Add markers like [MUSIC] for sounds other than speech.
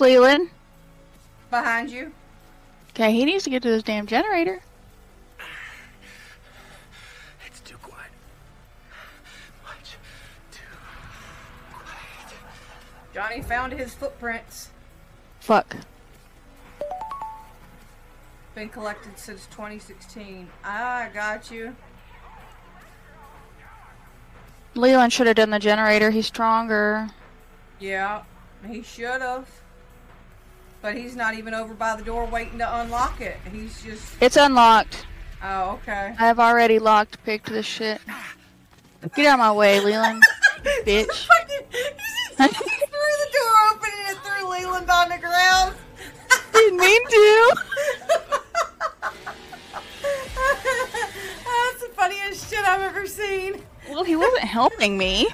Leland. Behind you. Okay, he needs to get to this damn generator. [SIGHS] It's too quiet. Much too quiet. Johnny found his footprints. Fuck. Been collected since 2016. I got you. Leland should have done the generator. He's stronger. Yeah, he should have. But he's not even over by the door waiting to unlock it. He's just. It's unlocked. Oh, okay. I've already locked picked this shit. Get out of my way, Leland. [LAUGHS] Bitch. [LAUGHS] Fucking- he threw the door open and it threw Leland on the ground. Didn't mean to. [LAUGHS] That's the funniest shit I've ever seen. Well, he wasn't helping me.